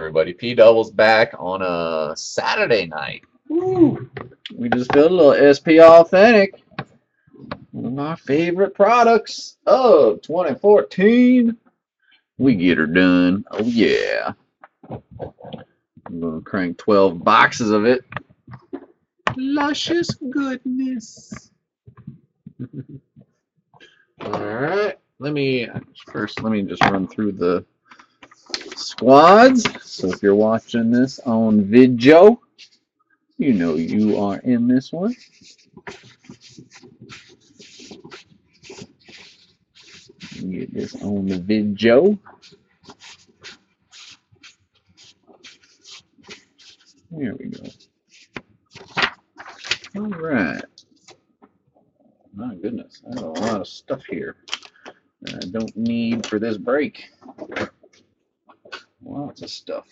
everybody. P Double's back on a Saturday night. We just filled a little SP Authentic. One of my favorite products of 2014. We get her done. Oh, yeah. I'm going to crank 12 boxes of it. Luscious goodness. All right. Let me first, let me just run through the squads. So if you're watching this on video, you know you are in this one. Get this on the video. There we go. All right. My goodness, I have a lot of stuff here that I don't need for this break. Lots of stuff.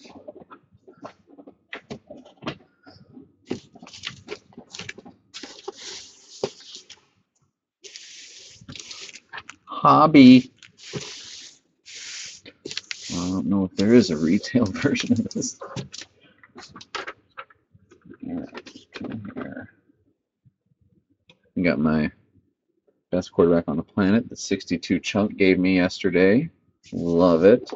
Hobby. I don't know if there is a retail version of this. Got my best quarterback on the planet, the 62 chunk gave me yesterday. Love it.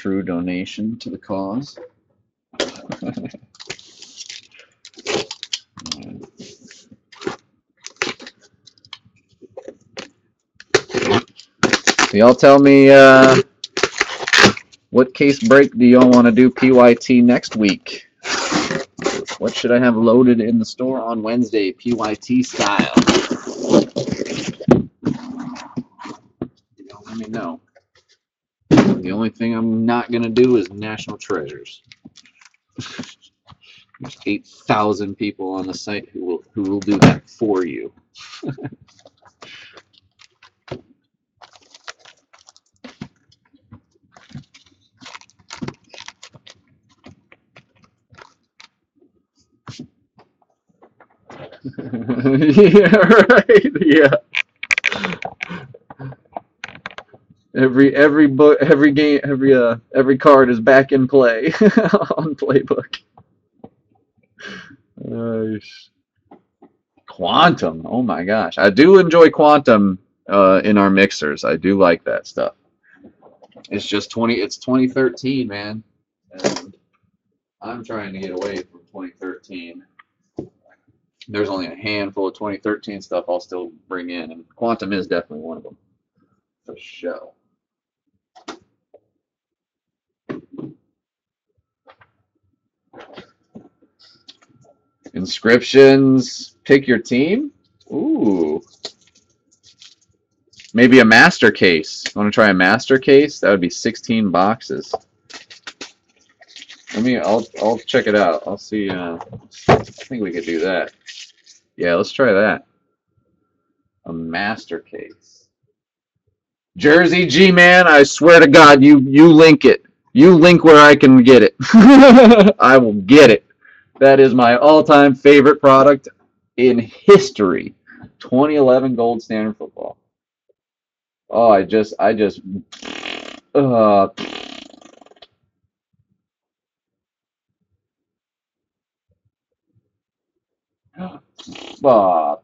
True donation to the cause. So y'all tell me uh, what case break do y'all want to do PYT next week? What should I have loaded in the store on Wednesday, PYT style? Y'all let me know. The only thing I'm not gonna do is national treasures. There's eight thousand people on the site who will who will do that for you. yeah, right. Yeah. Every every book, every game, every uh, every card is back in play on playbook. Nice. Quantum. Oh my gosh, I do enjoy quantum uh, in our mixers. I do like that stuff. It's just twenty. It's 2013, man. And I'm trying to get away from 2013 there's only a handful of 2013 stuff I'll still bring in, and Quantum is definitely one of them, for sure. Inscriptions, pick your team. Ooh. Maybe a master case. Want to try a master case? That would be 16 boxes. Let me. I'll. I'll check it out. I'll see. Uh, I think we could do that. Yeah, let's try that. A master case. Jersey G man, I swear to God, you you link it. You link where I can get it. I will get it. That is my all-time favorite product in history. 2011 Gold Standard Football. Oh, I just I just uh uh,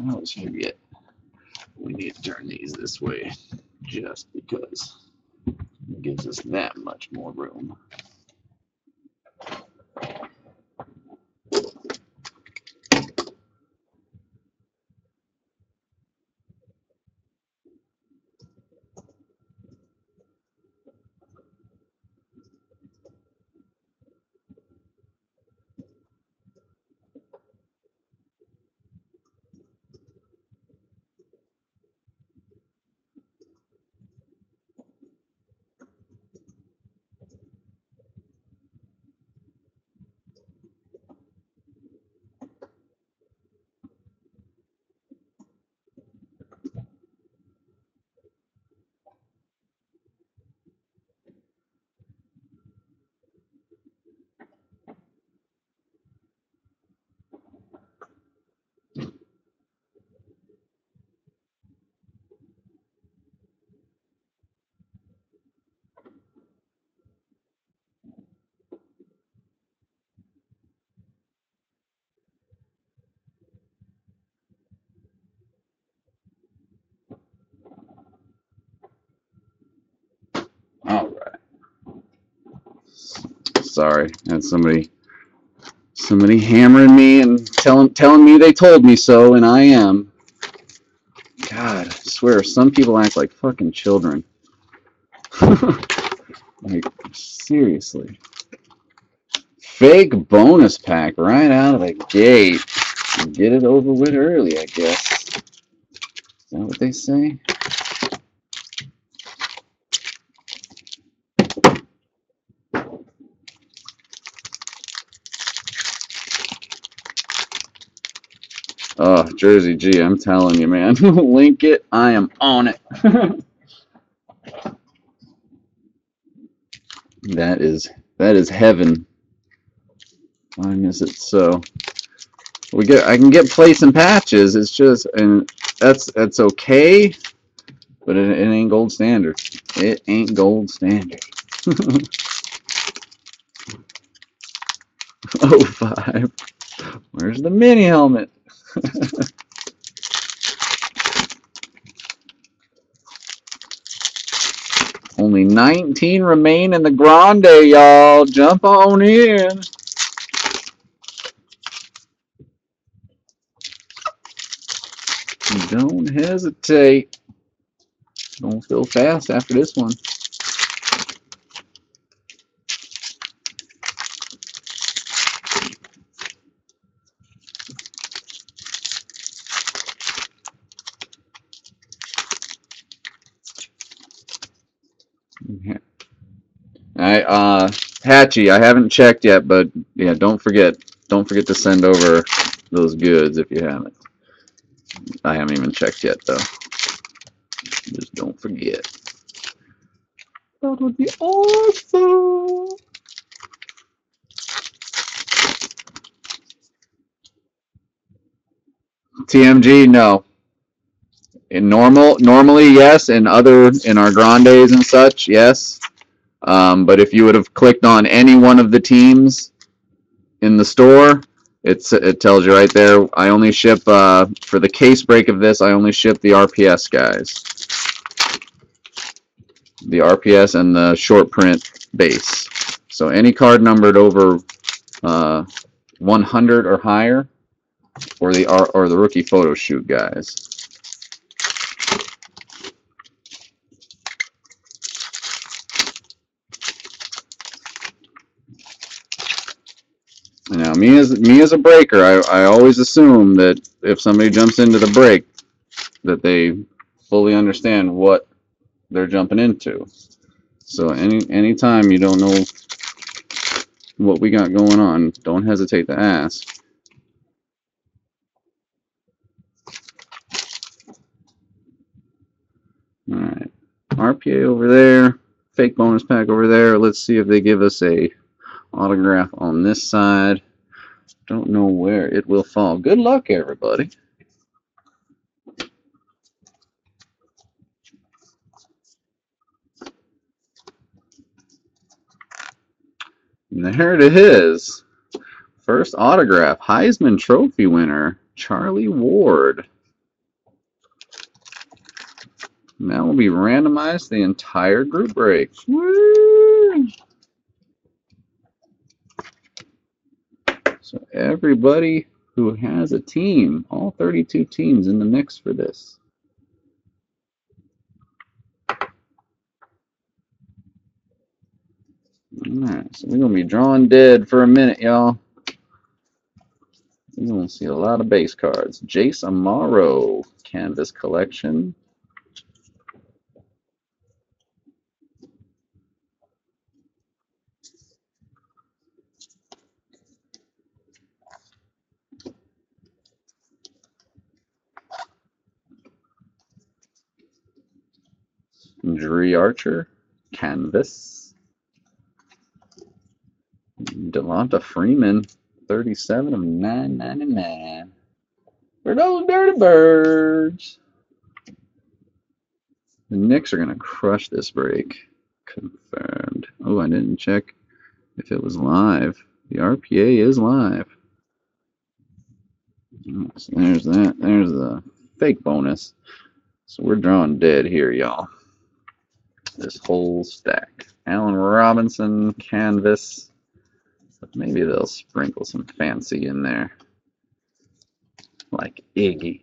let's forget. We need to turn these way just because it gives us that much more room. Sorry. And somebody somebody hammering me and telling telling me they told me so, and I am. God, I swear, some people act like fucking children. like, seriously. Fake bonus pack right out of the gate. Get it over with early, I guess. Is that what they say? Oh, Jersey G, I'm telling you, man. Link it. I am on it. that is that is heaven. Why is it so? We get I can get plates and patches. It's just and that's that's okay, but it, it ain't gold standard. It ain't gold standard. oh five. Where's the mini helmet? Only 19 remain in the grande, y'all. Jump on in. Don't hesitate. Don't feel fast after this one. I uh Hatchie, I haven't checked yet, but yeah, don't forget don't forget to send over those goods if you haven't. I haven't even checked yet though. Just don't forget. That would be awesome. TMG, no. In normal, normally yes. In other, in our grandes and such, yes. Um, but if you would have clicked on any one of the teams in the store, it's it tells you right there. I only ship uh, for the case break of this. I only ship the RPS guys, the RPS and the short print base. So any card numbered over uh, 100 or higher, or the or the rookie photo shoot guys. Now, me as me as a breaker, I, I always assume that if somebody jumps into the break, that they fully understand what they're jumping into. So any any time you don't know what we got going on, don't hesitate to ask. All right, RPA over there, fake bonus pack over there. Let's see if they give us a autograph on this side. Don't know where it will fall. Good luck, everybody. And there it is. First autograph, Heisman Trophy winner, Charlie Ward. That will be randomized the entire group break. Woo! So everybody who has a team, all 32 teams in the mix for this. Alright, so we're going to be drawing dead for a minute, y'all. We're going to see a lot of base cards. Jace Amaro, Canvas Collection. Dri Archer, Canvas. Devonta Freeman, 37 of 999. For those dirty birds. The Knicks are going to crush this break. Confirmed. Oh, I didn't check if it was live. The RPA is live. So there's that. There's the fake bonus. So we're drawing dead here, y'all this whole stack. Allen Robinson, Canvas, Maybe they'll sprinkle some fancy in there. Like Iggy.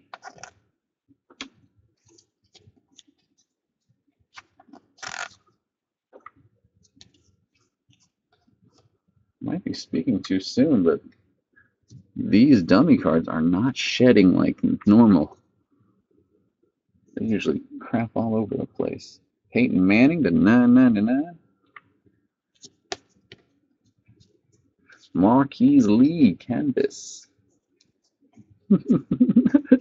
Might be speaking too soon, but these dummy cards are not shedding like normal. They usually crap all over the place. Peyton Manning to 999. Marquise Lee canvas.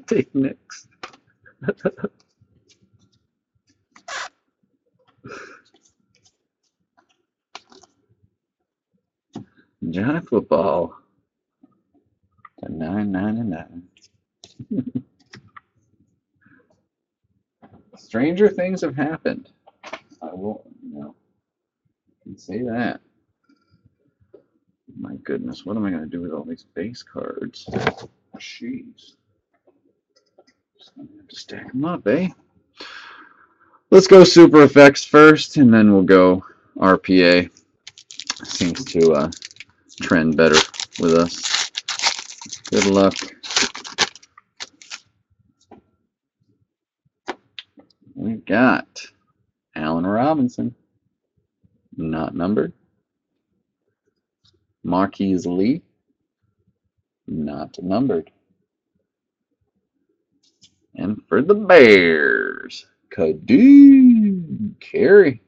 Take next. Johnny Football to 999. Stranger things have happened. I will, you know, I can say that. My goodness, what am I going to do with all these base cards? Jeez. Just gonna have to stack them up, eh? Let's go Super Effects first, and then we'll go RPA. Seems to uh, trend better with us. Good luck. We've got Allen Robinson, not numbered. Marquise Lee, not numbered. And for the Bears, Ka'Deem Carey.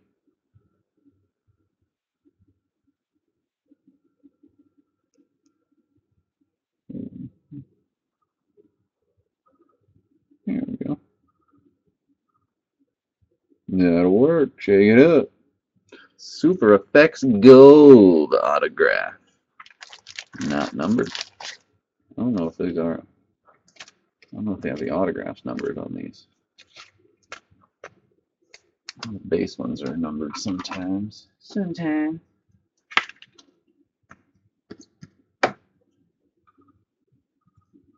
There we go. That'll work. Check it out. Super Effects Gold autograph. Not numbered. I don't know if these are. I don't know if they have the autographs numbered on these. The base ones are numbered sometimes. Sometimes.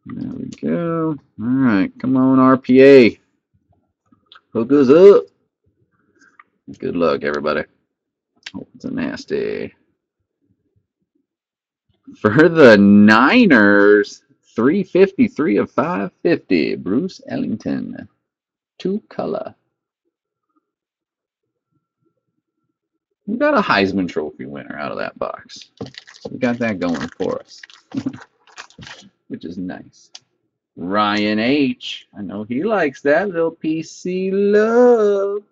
There we go. All right, come on, RPA. Hook us up. Good luck, everybody. Hope it's a nasty. For the Niners, 353 of 550. Bruce Ellington. Two color. We got a Heisman Trophy winner out of that box. We got that going for us, which is nice. Ryan H. I know he likes that little PC love.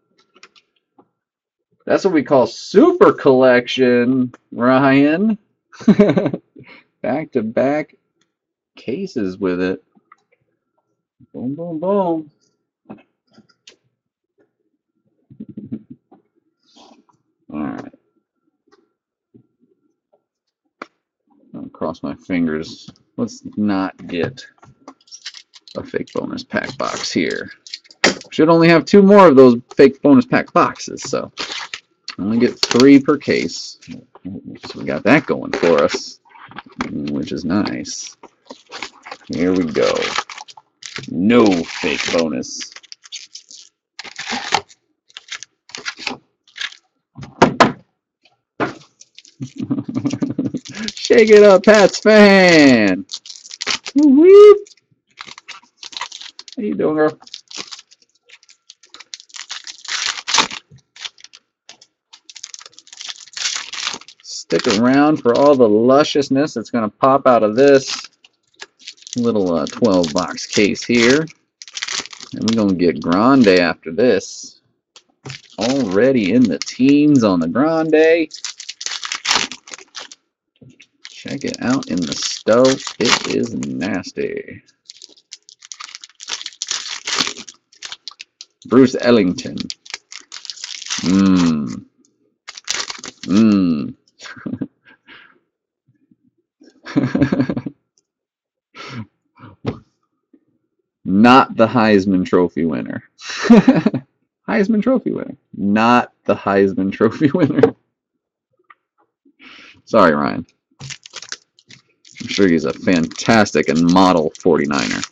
That's what we call super collection, Ryan. back to back cases with it. Boom, boom, boom. All right. Cross my fingers. Let's not get a fake bonus pack box here. Should only have two more of those fake bonus pack boxes, so only get three per case. So we got that going for us, which is nice. Here we go. No fake bonus. Shake it up, Pats fan. How you doing, girl? Stick around for all the lusciousness that's going to pop out of this little uh, 12 box case here. And we're going to get Grande after this. Already in the teens on the Grande. Check it out in the stove. It is nasty. Bruce Ellington. Mmm. Mmm. Not the Heisman Trophy winner. Heisman Trophy winner. Not the Heisman Trophy winner. Sorry, Ryan. I'm sure he's a fantastic and model 49er.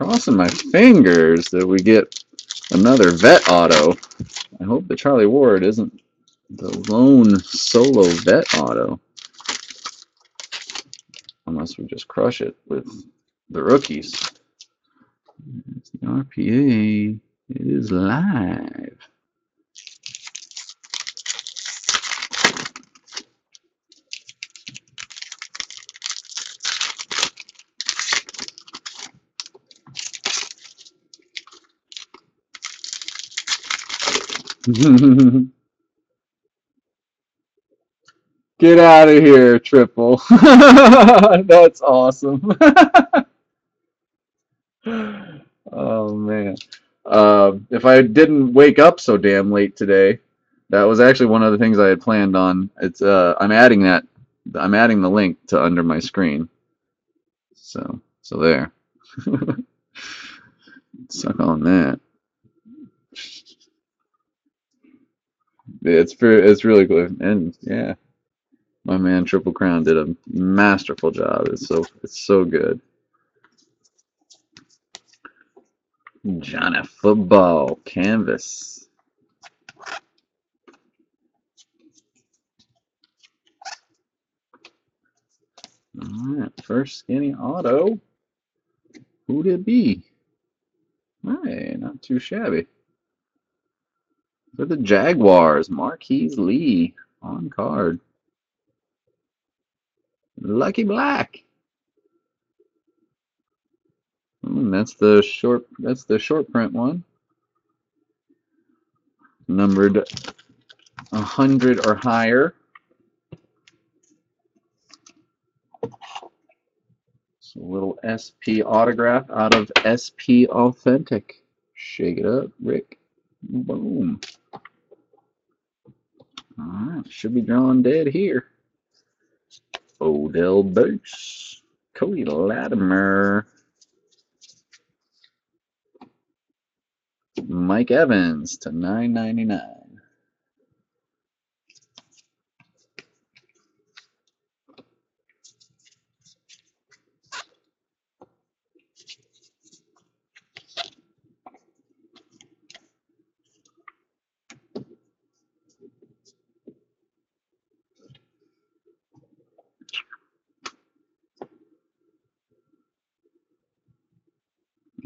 Crossing my fingers that we get another vet auto. I hope the Charlie Ward isn't the lone solo vet auto. Unless we just crush it with the rookies. It's the RPA. It is live. Get out of here, Triple. That's awesome. oh man. Um, if I didn't wake up so damn late today, that was actually one of the things I had planned on. It's uh, I'm adding that. I'm adding the link to under my screen. So so there. Suck on that. It's it's really cool, and yeah, my man Triple Crown did a masterful job. It's so it's so good. Johnny Football Canvas. Alright, first skinny auto. Who'd it be? Hey, not too shabby. For the Jaguars, Marquise Lee on card. Lucky Black. Mm, that's the short. That's the short print one. Numbered hundred or higher. So a little SP autograph out of SP Authentic. Shake it up, Rick. Boom. All right, should be drawn dead here. Odell Base, Cody Latimer, Mike Evans to 9.99.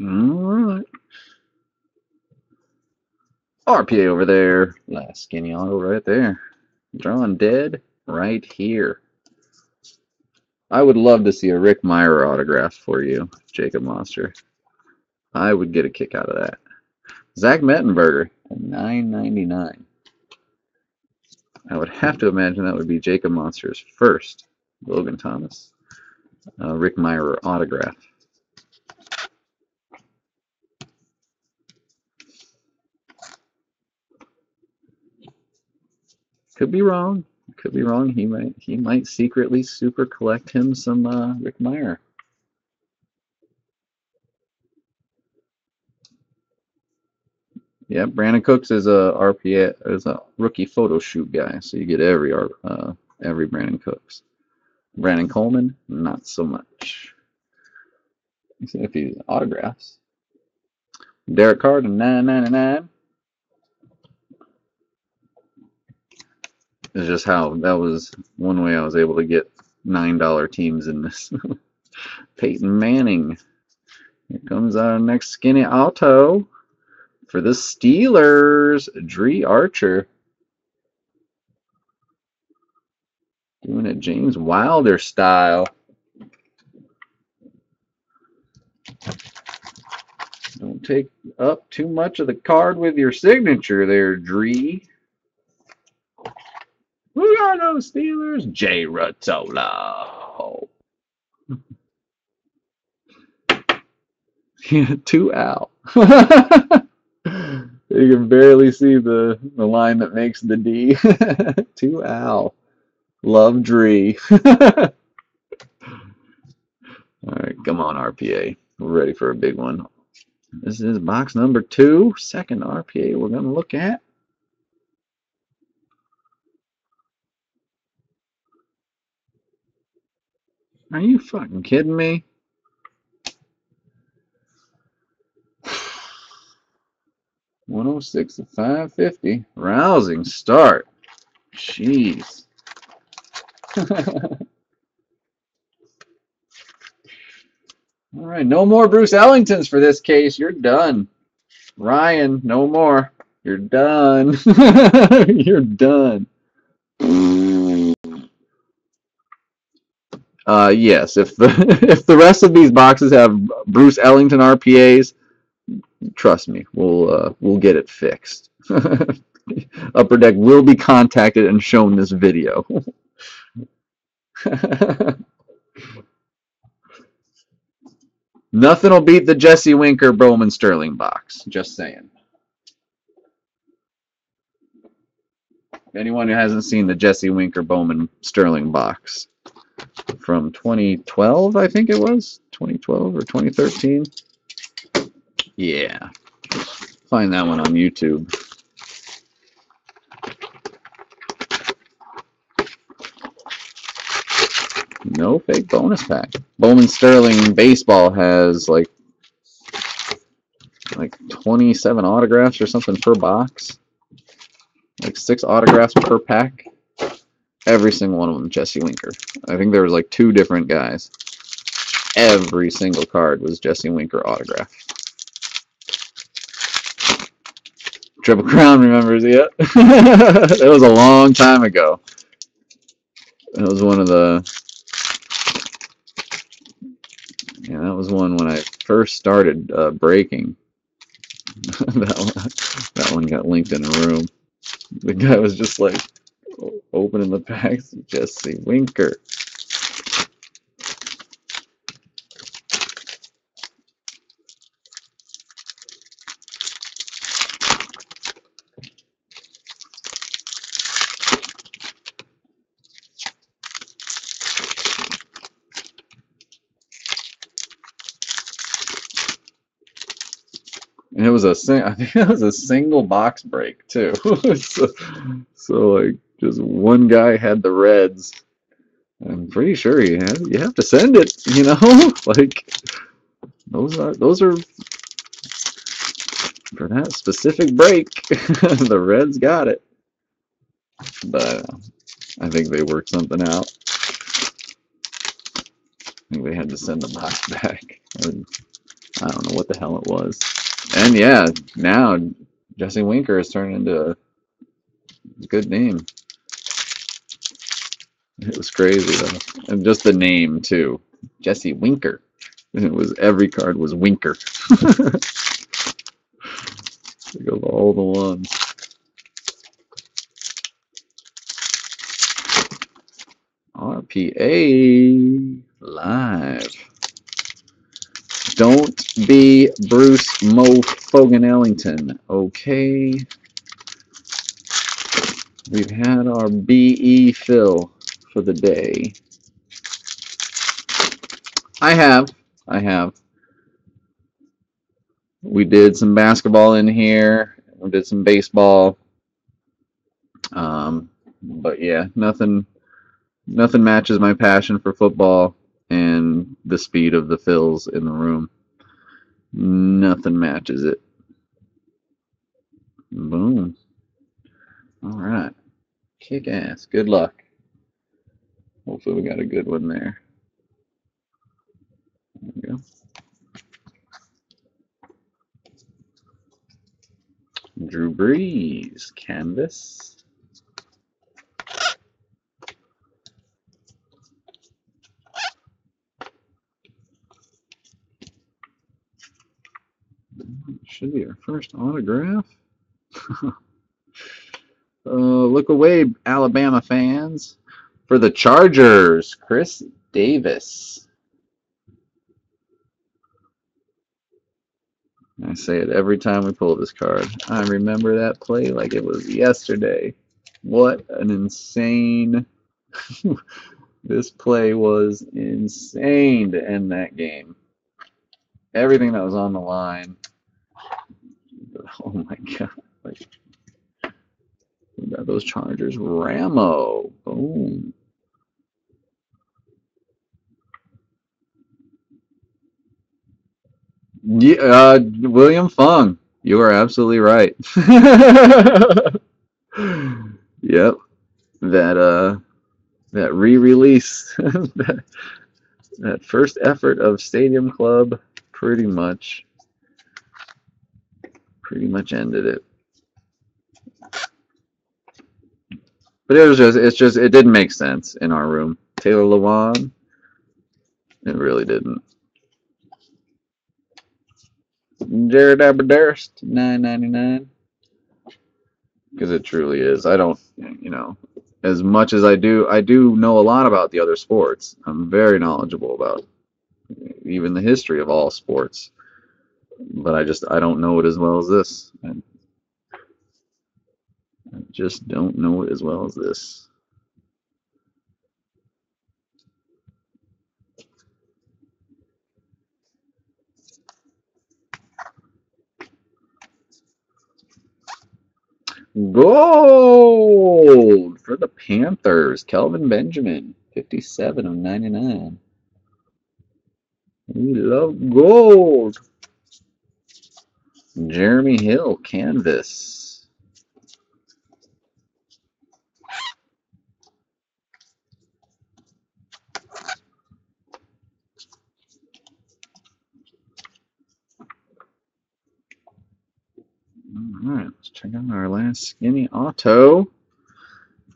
All right. RPA over there. Last skinny auto right there. Drawn dead right here. I would love to see a Rick Meyer autograph for you, Jacob Monster. I would get a kick out of that. Zach Mettenberger, nine ninety nine. I would have to imagine that would be Jacob Monster's first Logan Thomas uh, Rick Meyer autograph. Could be wrong. Could be wrong. He might he might secretly super collect him some uh, Rick Meyer. Yeah, Brandin Cooks is a RPA is a rookie photo shoot guy, so you get every uh, every Brandin Cooks. Brandon Coleman, not so much. If he autographs. Derek Carr to nine ninety nine. It's just how that was one way I was able to get nine dollar teams in this. Peyton Manning. Here comes our next skinny auto for the Steelers. Dri Archer. Doing it James Wilder style. Don't take up too much of the card with your signature there, Dri. Who are those Steelers? Jay Rotolo. two out. you can barely see the, the line that makes the D. two Al. Love Dri. All right, come on, RPA. We're ready for a big one. This is box number two, second RPA we're going to look at. Are you fucking kidding me? One hundred six to five fifty. Rousing start. Jeez. All right, no more Bruce Ellingtons for this case. You're done. Ryan, no more. You're done. You're done. Uh, yes, if the if the rest of these boxes have Bruce Ellington RPAs, trust me, we'll uh, we'll get it fixed. Upper Deck will be contacted and shown this video. Nothing will beat the Jesse Winker Bowman Sterling box. Just saying. Anyone who hasn't seen the Jesse Winker Bowman Sterling box from 2012, I think it was 2012 or 2013. Yeah, find that one on YouTube. No fake bonus pack. Bowman Sterling baseball has like like 27 autographs or something per box. Like six autographs per pack. Every single one of them Jesse Winker. I think there was like two different guys. Every single card was Jesse Winker autograph. Triple Crown remembers it. it was a long time ago. It was one of the Yeah, that was one when I first started uh, breaking. that, one, that one got linked in a room. The guy was just like opening the packs. Jesse Winker. And it was a sing I think it was a single box break too. so, so like just one guy had the reds. I'm pretty sure you have you have to send it, you know? like those are those are for that specific break. the Reds got it. But I think they worked something out. I think they had to send the box back. I don't know what the hell it was. And yeah, now Jesse Winker is turned into a good name. It was crazy though, and just the name too, Jesse Winker. It was every card was Winker. Think of all the ones. RPA live. Don't be Bruce Mo Fogan Ellington. Okay. We've had our BE fill for the day. I have. I have. We did some basketball in here. We did some baseball. Um, but yeah, nothing nothing matches my passion for football and the speed of the fills in the room. Nothing matches it. Boom. All right. Kick ass. Good luck. Hopefully we got a good one there. There we go. Drew Brees, canvas. Should be our first autograph. uh, look away, Alabama fans. For the Chargers, Chris Davis. I say it every time we pull this card. I remember that play like it was yesterday. What an insane. this play was insane to end that game. Everything that was on the line. Oh my god. Like, those Chargers. Ramo. Boom. Yeah, uh, William Fung. You are absolutely right. yep. That uh that re-release that, that first effort of Stadium Club pretty much pretty much ended it. But it was just it's just it didn't make sense in our room. Taylor Lewan, it really didn't. Jared Abbrederis, nine ninety nine. Because it truly is. I don't, you know, as much as I do, I do know a lot about the other sports. I'm very knowledgeable about even the history of all sports. But I just, I don't know it as well as this. I just don't know it as well as this. Gold for the Panthers. Kelvin Benjamin, 57 of 99. We love gold. Jeremy Hill, canvas. All right, let's check out our last skinny auto.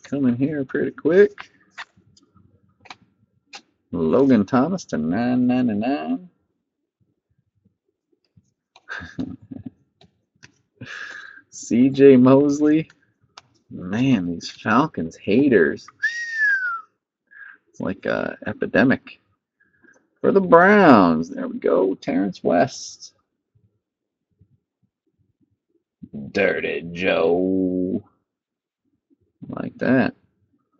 Coming here pretty quick. Logan Thomas to 9.99. CJ Mosley. Man, these Falcons haters. It's like a epidemic. For the Browns, there we go. Terrance West. Dirty Joe. Like that.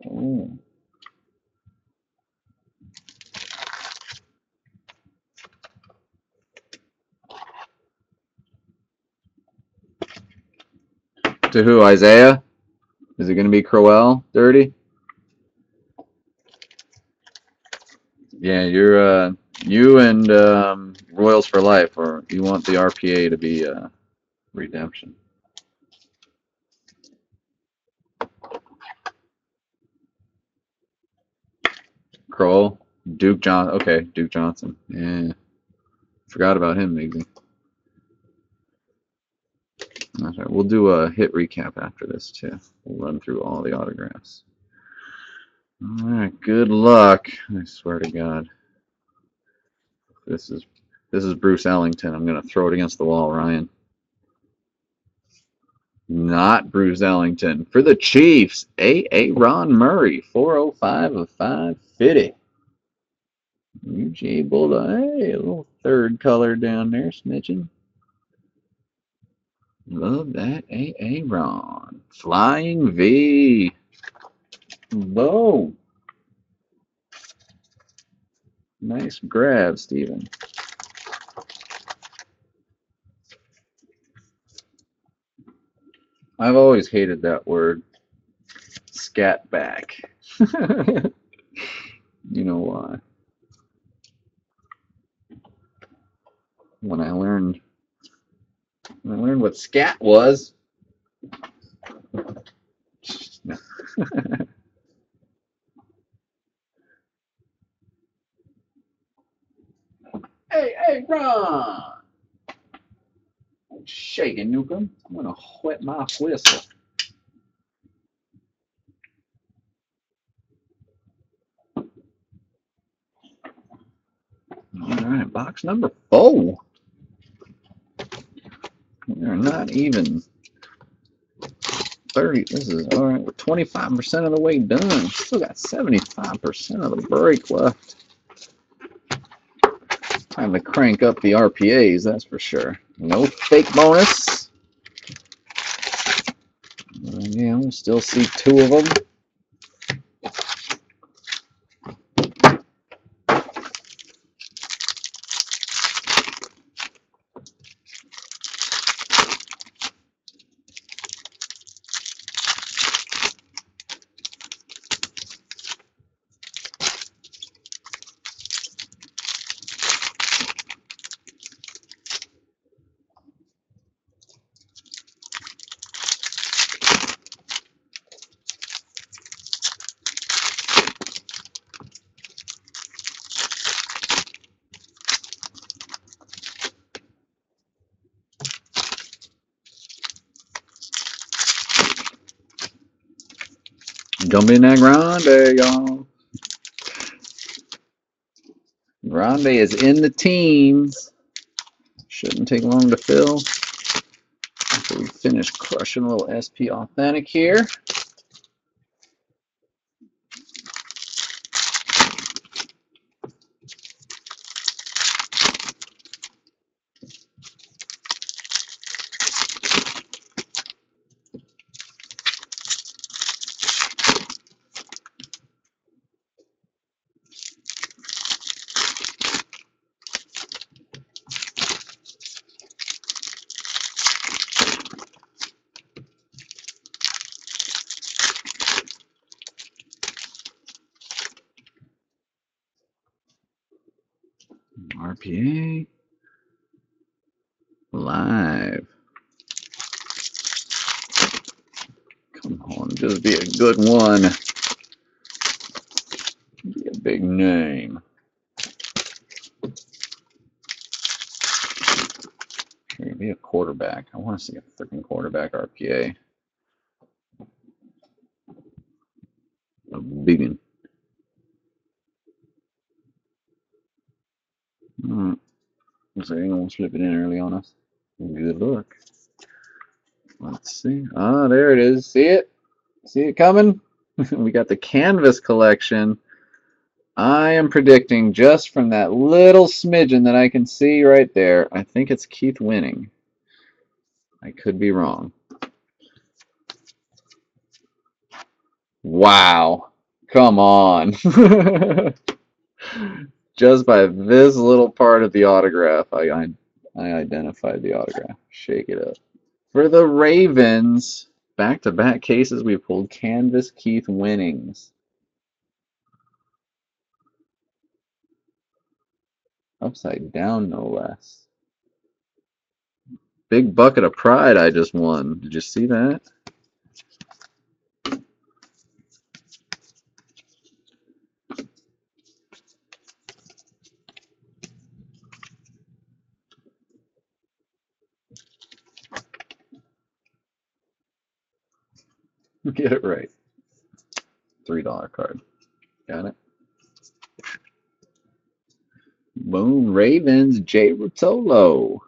Oh. To who? Isaiah? Is it going to be Crowell? Dirty? Yeah, you're uh, you and um, Royals for life, or you want the RPA to be uh, redemption. Crowell, Duke John. Okay, Duke Johnson. Yeah, forgot about him, maybe. We'll do a hit recap after this too. We'll run through all the autographs. All right. Good luck. I swear to God. This is this is Bruce Ellington. I'm gonna throw it against the wall, Ryan. Not Bruce Ellington. For the Chiefs, A.A. Ron Murray, 405 of 550. UJ Bulldog. Hey, a little third color down there, snitching. Love that AA Ron. Flying V. Whoa. Nice grab, Steven. I've always hated that word. Scat back. you know why. When I learned I learned what scat was. No. hey, hey, Ron! Shaking, Newcomb. I'm gonna wet my whistle. All right, box number four. We're not even 30. This is all right. We're 25% of the way done. Still got 75% of the break left. Time to crank up the RPAs, that's for sure. No fake bonus. Yeah, we'll still see two of them. Jump in that grande, y'all. Grande is in the teens. Shouldn't take long to fill. We finish crushing a little SP Authentic here. RPA live. Come on, just be a good one. Be a big name. Here, be a quarterback. I want to see a freaking RPA. A one. Alright. Looks like anyone slip it in early on us. Good luck. Let's see. Ah, there it is. See it? See it coming? we got the canvas collection. I am predicting just from that little smidgen that I can see right there, I think it's Keith Wenning. I could be wrong. Wow. Come on. just by this little part of the autograph, I, I, I identified the autograph. Shake it up. For the Ravens, back-to-back -back cases, we pulled Canvas Keith Wennings. Upside down, no less. Big bucket of pride I just won. Did you see that? Get it right. $3 card. Got it? Boom. Ravens, Jay Rotolo.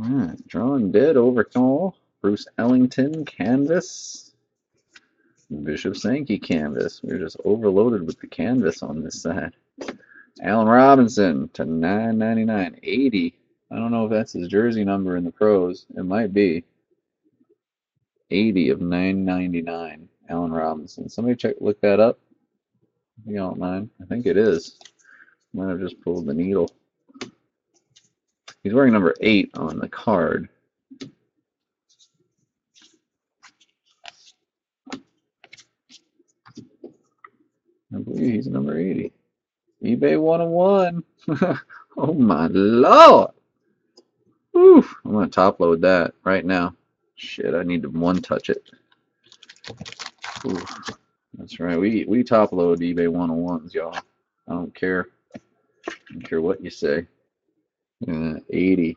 Alright, drawn dead overcall. Bruce Ellington, canvas. Bishop Sankey, canvas. We're just overloaded with the canvas on this side. Allen Robinson to 9.99, 80. I don't know if that's his jersey number in the pros. It might be. 80 of 999 Allen Robinson. Somebody check look that up. If you don't mind. I think it is. Might have just pulled the needle. He's wearing number 8 on the card. I believe he's number 80. eBay 101. oh my lord. Oof. I'm going to top load that right now. Shit, I need to one touch it. Ooh, that's right. We we top load eBay 101s, y'all. I don't care. I don't care what you say. Uh, 80.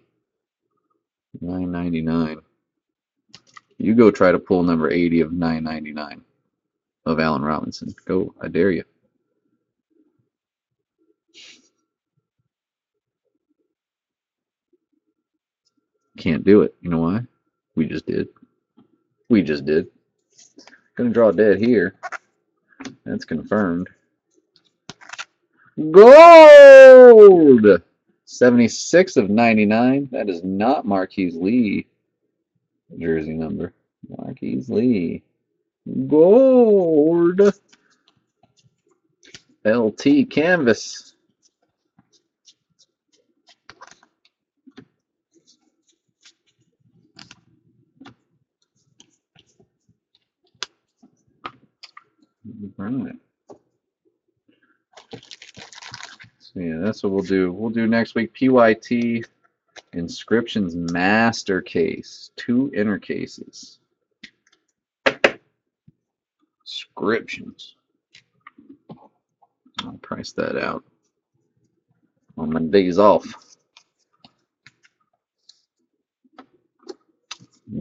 999. You go try to pull number 80 of 999 of Allen Robinson. Go, I dare you. Can't do it. You know why? We just did. We just did. Gonna draw dead here. That's confirmed. Gold! 76 of 99. That is not Marquise Lee jersey number. Marquise Lee. Gold! LT canvas. Right. So yeah, that's what we'll do. We'll do next week PYT inscriptions master case, two inner cases. Inscriptions. I'll price that out on my days off.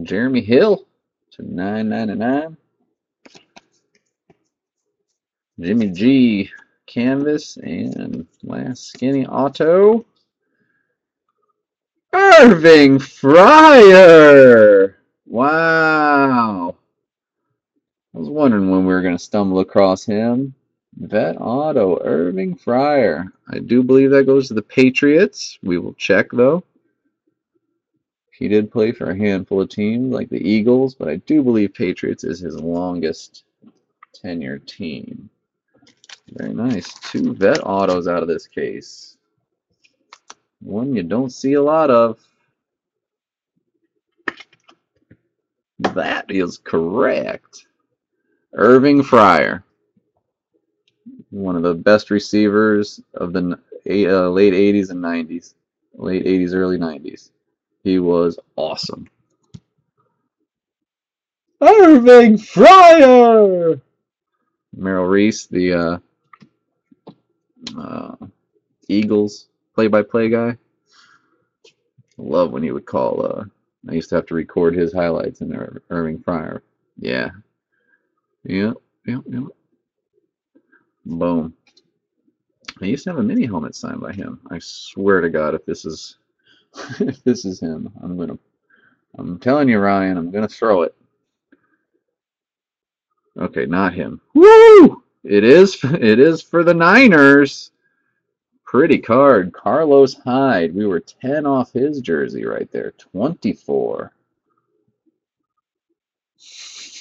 Jeremy Hill, to 9.99. Jimmy G canvas and last skinny auto. Irving Fryar. Wow. I was wondering when we were going to stumble across him. Vet auto, Irving Fryar. I do believe that goes to the Patriots. We will check though. He did play for a handful of teams like the Eagles, but I do believe Patriots is his longest tenure team. Very nice. Two vet autos out of this case. One you don't see a lot of. That is correct. Irving Fryar. One of the best receivers of the uh, late 80s and 90s. Late 80s, early 90s. He was awesome. Irving Fryar! Merrill Reese, the uh, uh, Eagles play-by-play guy. Love when he would call. Uh, I used to have to record his highlights in Ir Irving Fryar. Yeah. Yep. Yep. Yep. Boom. I used to have a mini helmet signed by him. I swear to God, if this is if this is him, I'm gonna. I'm telling you, Ryan, I'm gonna throw it. Okay, not him. Woo! It is. It is for the Niners. Pretty card. Carlos Hyde. We were 10 off his jersey right there. 24.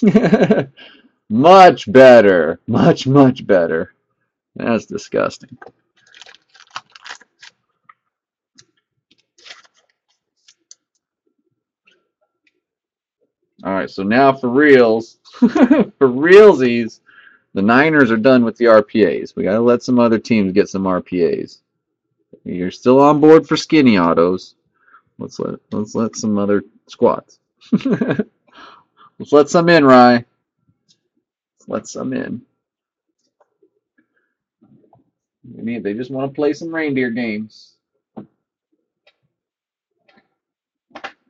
much better. Much, much better. That's disgusting. All right, so now for reals, for realsies, the Niners are done with the RPAs. We got to let some other teams get some RPAs. You're still on board for skinny autos. Let's let let's let some other squats. let's let some in, Rye. Let's let some in. They just want to play some reindeer games.